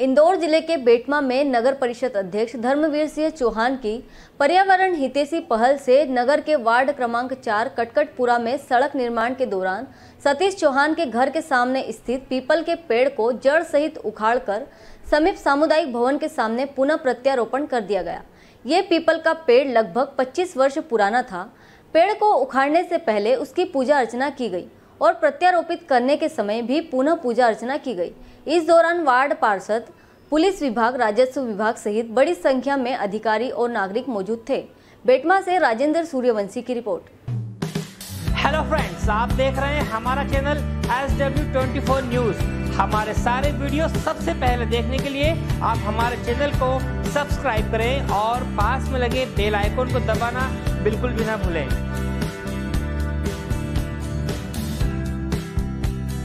इंदौर ज़िले के बेटमा में नगर परिषद अध्यक्ष धर्मवीर सिंह चौहान की पर्यावरण हितेशी पहल से नगर के वार्ड क्रमांक चार कटकटपुरा में सड़क निर्माण के दौरान सतीश चौहान के घर के सामने स्थित पीपल के पेड़ को जड़ सहित उखाड़कर समीप सामुदायिक भवन के सामने पुनः प्रत्यारोपण कर दिया गया। ये पीपल का पेड़ लगभग 25 वर्ष पुराना था। पेड़ को उखाड़ने से पहले उसकी पूजा अर्चना की गई। और प्रत्यारोपित करने के समय भी पुनः पूजा अर्चना की गई। इस दौरान वार्ड पार्षद, पुलिस विभाग, राजस्व विभाग सहित बड़ी संख्या में अधिकारी और नागरिक मौजूद थे। बेटमा से राजेंद्र सूर्यवंशी की रिपोर्ट। हेलो फ्रेंड्स आप देख रहे हैं हमारा channel S W twenty four news हमारे सारे वीडियो सबसे पहले देखने के लिए आप हमारे चैनल को सब्सक्राइब करें और पास में लगे बेल आइकन को दबाना बिल्कुल भी ना भूलें।